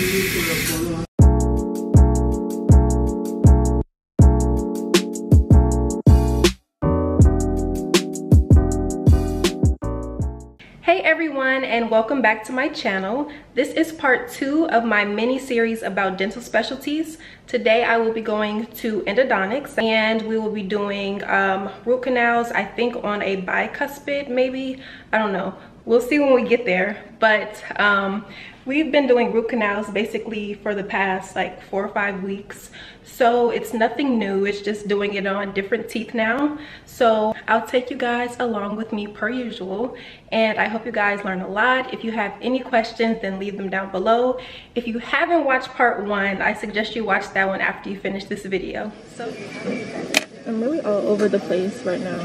Hey everyone and welcome back to my channel. This is part two of my mini series about dental specialties. Today I will be going to endodontics and we will be doing um, root canals, I think on a bicuspid maybe, I don't know. We'll see when we get there, but um, we've been doing root canals basically for the past like four or five weeks. So it's nothing new it's just doing it on different teeth now. So i'll take you guys along with me per usual and i hope you guys learn a lot. If you have any questions then leave them down below. If you haven't watched part one i suggest you watch that one after you finish this video. So i'm really all over the place right now.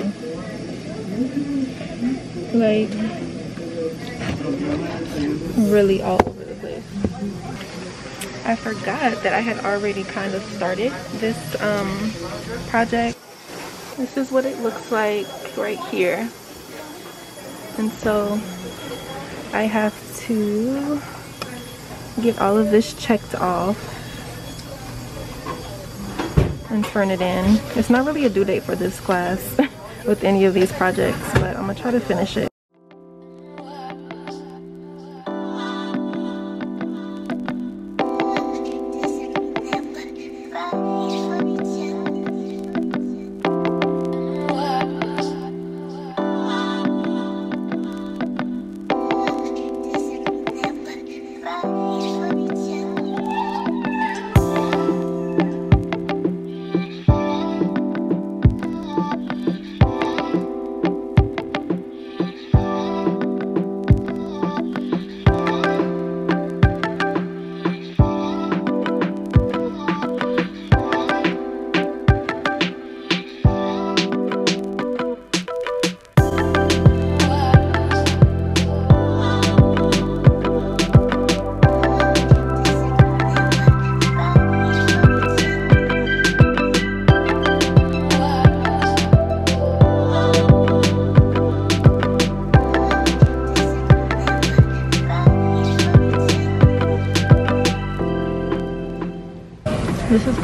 Like really all over the place I forgot that I had already kind of started this um, project. This is what it looks like right here. And so I have to get all of this checked off and turn it in. It's not really a due date for this class with any of these projects, but I'm gonna try to finish it.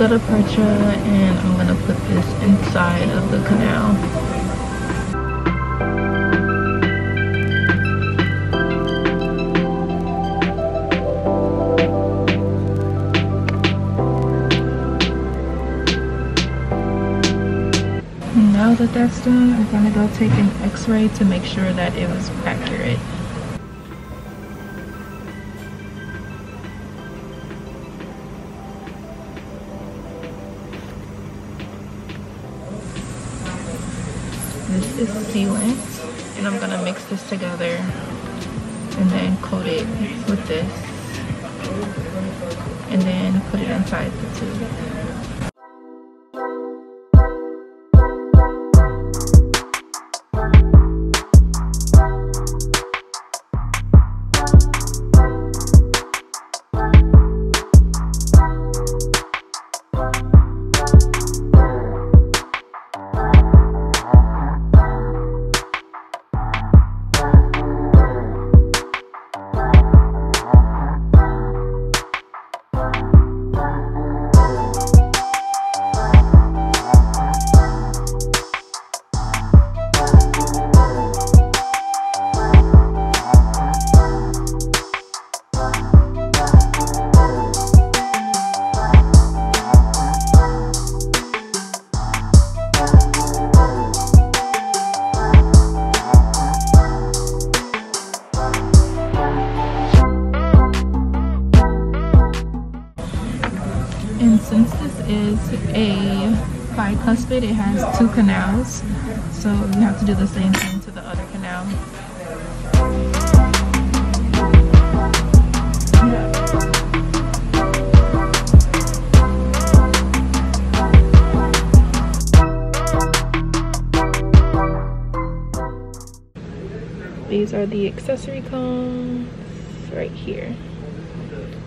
Is gutta percha and I'm gonna put this inside of the canal. Now that that's done, I'm gonna go take an x-ray to make sure that it was accurate. Is sealant and I'm gonna mix this together and then coat it with this and then put it inside the tube. Bicuspid, it has two canals. So you have to do the same thing to the other canal. These are the accessory cones right here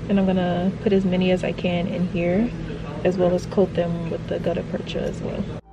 and I'm gonna put as many as I can in here as well as coat them with the gutta percha as well.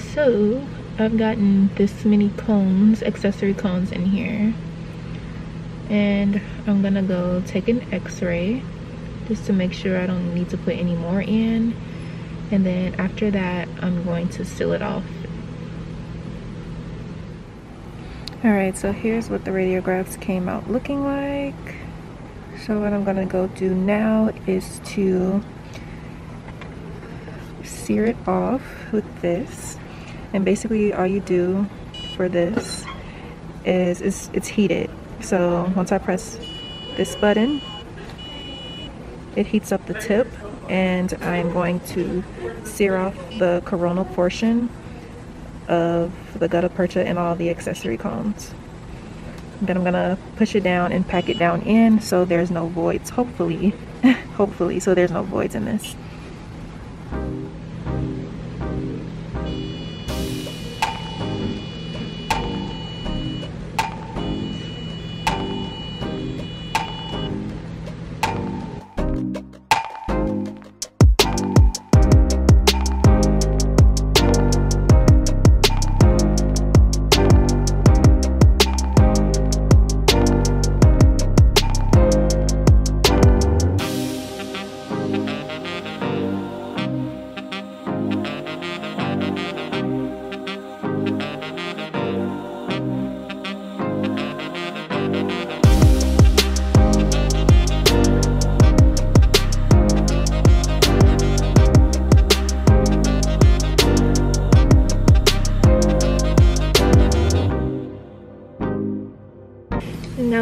So, I've gotten this many cones, accessory cones in here. And I'm gonna go take an x-ray just to make sure I don't need to put any more in. And then after that, I'm going to seal it off. All right, so here's what the radiographs came out looking like. So what I'm gonna go do now is to sear it off with this. And basically all you do for this is it's, it's heated. So once I press this button, it heats up the tip and I'm going to sear off the coronal portion of the gutta percha and all the accessory cones. Then I'm gonna push it down and pack it down in so there's no voids, hopefully, hopefully, so there's no voids in this.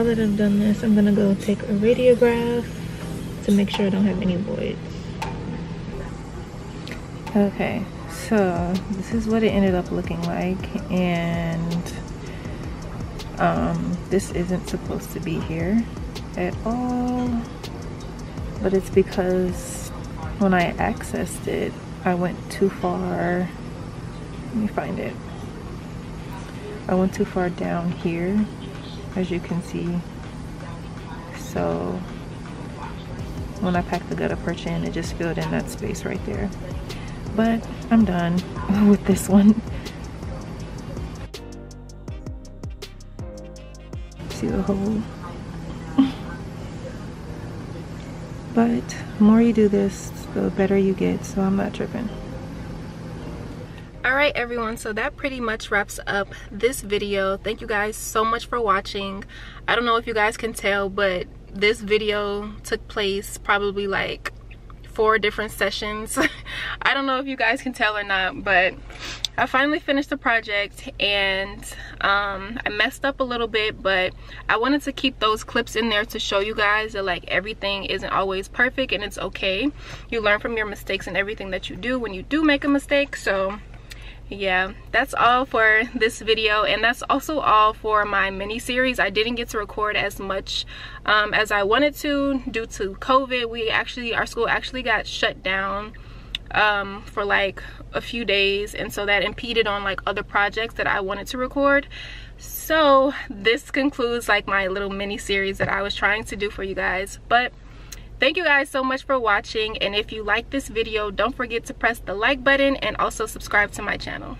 That I've done this, I'm gonna go take a radiograph to make sure I don't have any voids. Okay, so this is what it ended up looking like and um, this isn't supposed to be here at all but it's because when I accessed it I went too far. Let me find it. I went too far down here as you can see. So when I packed the gutta percha in it just filled in that space right there. But I'm done with this one. See the hole? But more you do this the better you get so I'm not tripping all right everyone so that pretty much wraps up this video. Thank you guys so much for watching. I don't know if you guys can tell but this video took place probably like four different sessions. I don't know if you guys can tell or not but i finally finished the project and um, i messed up a little bit but i wanted to keep those clips in there to show you guys that like everything isn't always perfect and it's okay. You learn from your mistakes and everything that you do when you do make a mistake so yeah that's all for this video and that's also all for my mini series i didn't get to record as much um, as i wanted to due to covid. We actually our school actually got shut down um, for like a few days and so that impeded on like other projects that i wanted to record. So this concludes like my little mini series that i was trying to do for you guys but Thank you guys so much for watching and if you like this video don't forget to press the like button and also subscribe to my channel.